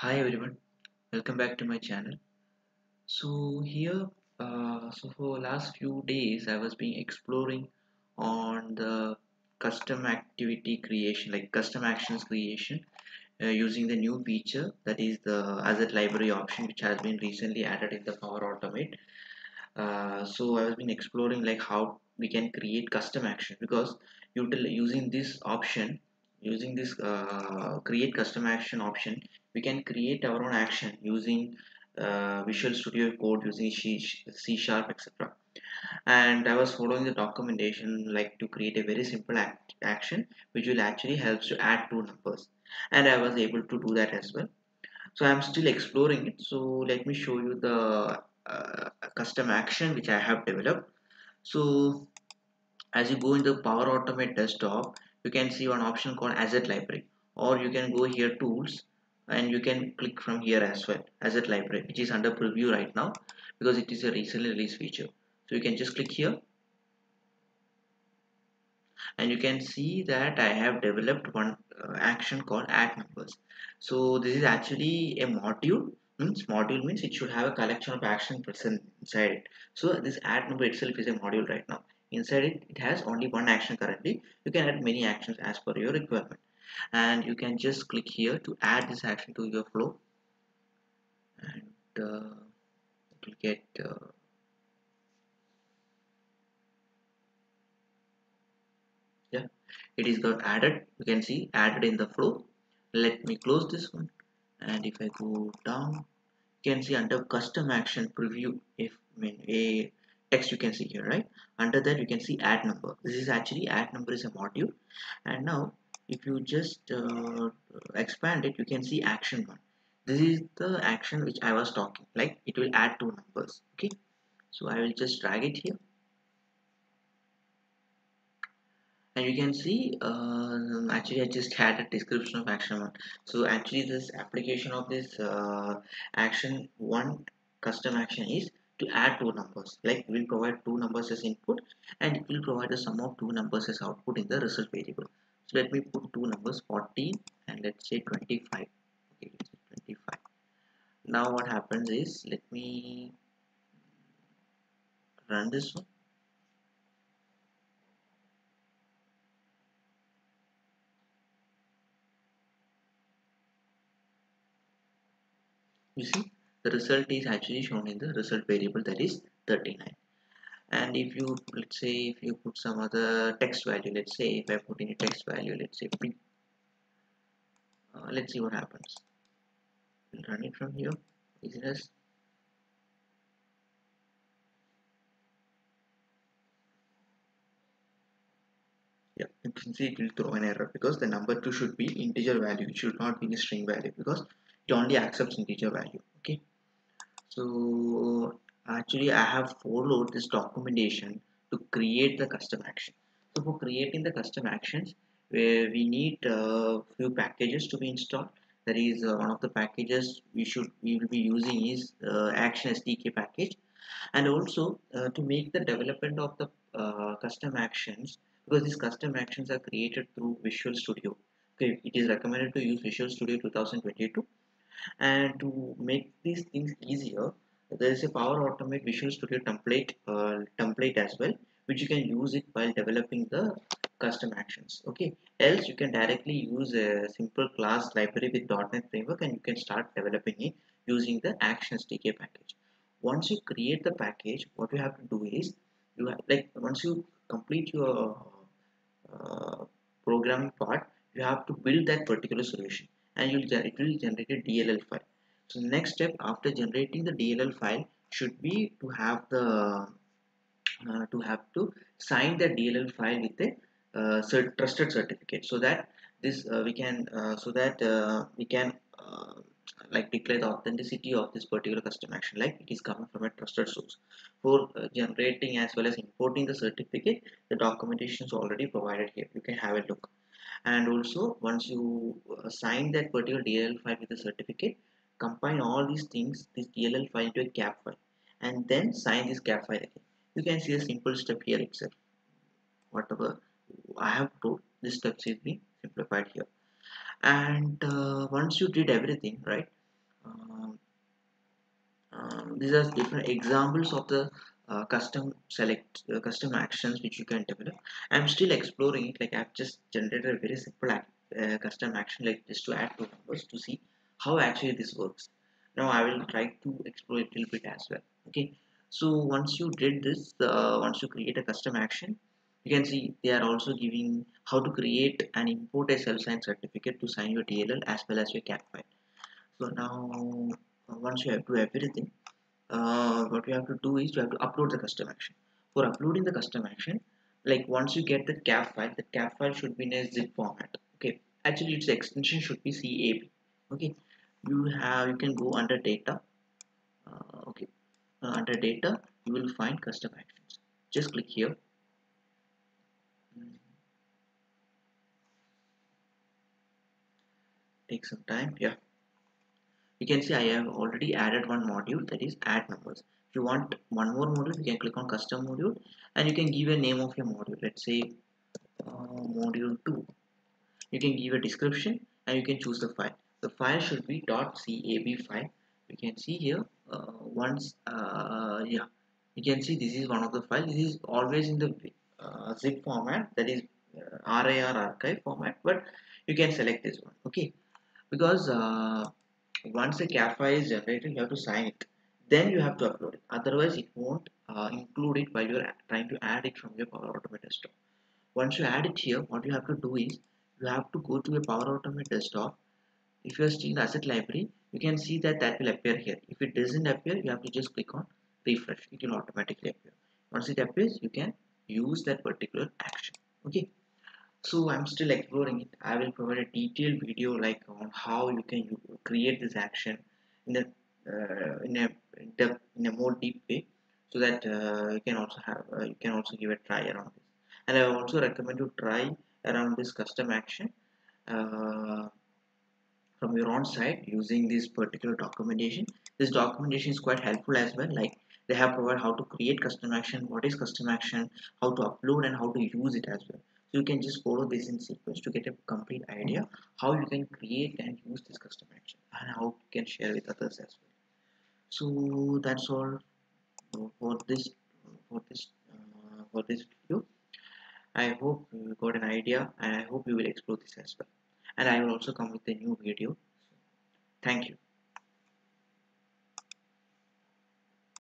Hi everyone, welcome back to my channel. So here, uh, so for last few days, I was being exploring on the custom activity creation, like custom actions creation, uh, using the new feature that is the asset library option, which has been recently added in the Power Automate. Uh, so I was been exploring like how we can create custom action because using this option, using this uh, create custom action option, we can create our own action using uh, Visual Studio Code using C, C Sharp, etc. And I was following the documentation like to create a very simple act, action which will actually helps to add two numbers, and I was able to do that as well. So i'm still exploring it. So let me show you the uh, custom action which i have developed. So as you go in the power automate desktop you can see one option called asset library or you can go here tools and you can click from here as well asset library which is under preview right now because it is a recently released feature. So you can just click here. And you can see that I have developed one uh, action called add numbers. So this is actually a module. Means module means it should have a collection of action present inside it. So this add number itself is a module right now. Inside it it has only one action currently. You can add many actions as per your requirement and you can just click here to add this action to your flow. And uh, it will get uh, yeah it is got added. You can see added in the flow. Let me close this one. And if I go down you can see under custom action preview if I mean a text you can see here right? Under that you can see add number. This is actually add number is a module. And now if you just uh, expand it you can see action one. This is the action which I was talking like it will add two numbers okay? So I will just drag it here. And you can see uh, actually I just had a description of action one. So actually this application of this uh, action one custom action is to add two numbers. Like we'll provide two numbers as input and it will provide the sum of two numbers as output in the result variable let me put two numbers 14 and let's say 25 okay 25 now what happens is let me run this one. You see the result is actually shown in the result variable that is 39 and if you let's say if you put some other text value let's say if I put in a text value let's say P, uh, let's see what happens. We'll run it from here business yeah you can see it will throw an error because the number 2 should be integer value. It should not be a string value because it only accepts integer value okay? So actually I have followed this documentation to create the custom action so for creating the custom actions where we need a few packages to be installed that is uh, one of the packages we should we will be using is uh, action SDK package. And also uh, to make the development of the uh, custom actions because these custom actions are created through Visual Studio. Okay it is recommended to use Visual Studio 2022 and to make these things easier there is a power automate visual studio template uh, template as well which you can use it while developing the custom actions okay? Else you can directly use a simple class library with .NET framework and you can start developing it using the actions SDK package. Once you create the package what you have to do is you have like once you complete your uh, programming part you have to build that particular solution and you'll it will generate a DLL file so the next step after generating the DLL file should be to have the uh, to have to sign the DLL file with a uh, cert trusted certificate so that this uh, we can uh, so that uh, we can uh, like declare the authenticity of this particular custom action like it is coming from a trusted source. For generating as well as importing the certificate the documentation is already provided here. You can have a look. And also once you assign that particular DLL file with the certificate combine all these things this DLL file into a cab file and then sign this cab file again. You can see a simple step here itself. Whatever I have told this steps is being simplified here. And uh, once you did everything right um, um, these are different examples of the uh, custom select uh, custom actions which you can develop. I'm still exploring it like i've just generated a very simple act, uh, custom action like just to add two numbers to see how actually this works. Now i will try to explore it a little bit as well okay? So once you did this uh, once you create a custom action you can see they are also giving how to create and import a self-signed certificate to sign your DLL as well as your CAB file. So now once you have to everything uh, what you have to do is you have to upload the custom action. For uploading the custom action like once you get the cab file the cab file should be in a zip format okay? Actually its extension should be CAB okay you have you can go under data. Uh, okay. Uh, under data you will find custom actions. Just click here. Take some time. Yeah. You can see I have already added one module that is add numbers. If you want one more module you can click on custom module and you can give a name of your module. Let's say uh, module 2 you can give a description and you can choose the file the file should be .cab file. You can see here uh, once uh, yeah you can see this is one of the files this is always in the uh, zip format that is RAR uh, archive format but you can select this one okay? Because uh, once a CAB file is generated you have to sign it. Then you have to upload it. Otherwise it won't uh, include it while you're trying to add it from your Power Automate desktop. Once you add it here what you have to do is you have to go to a Power Automate desktop if you're still in asset library you can see that that will appear here. If it doesn't appear you have to just click on refresh. It will automatically appear. Once it appears you can use that particular action. Okay? So i'm still exploring it. I will provide a detailed video like on how you can create this action in a uh, in a depth, in a more deep way so that uh, you can also have uh, you can also give a try around this. And i also recommend you try around this custom action. Uh, from your own site using this particular documentation. This documentation is quite helpful as well like they have provided how to create custom action what is custom action how to upload and how to use it as well. So you can just follow this in sequence to get a complete idea how you can create and use this custom action and how you can share with others as well. So that's all for this for this uh, for this video. I hope you got an idea and i hope you will explore this as well and i will also come with a new video. Thank you